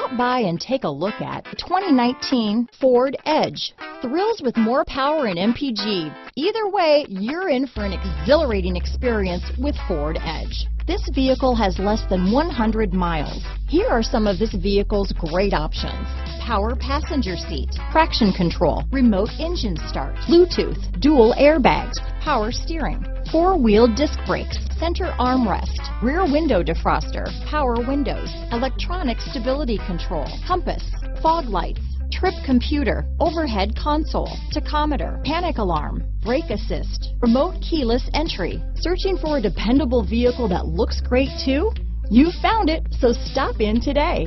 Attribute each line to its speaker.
Speaker 1: Stop by and take a look at the 2019 Ford Edge. Thrills with more power and MPG. Either way, you're in for an exhilarating experience with Ford Edge. This vehicle has less than 100 miles. Here are some of this vehicle's great options. Power passenger seat, traction control, remote engine start, Bluetooth, dual airbags, power steering, four-wheel disc brakes, center armrest, rear window defroster, power windows, electronic stability control, compass, fog lights, trip computer, overhead console, tachometer, panic alarm, brake assist, remote keyless entry. Searching for a dependable vehicle that looks great too? You found it, so stop in today.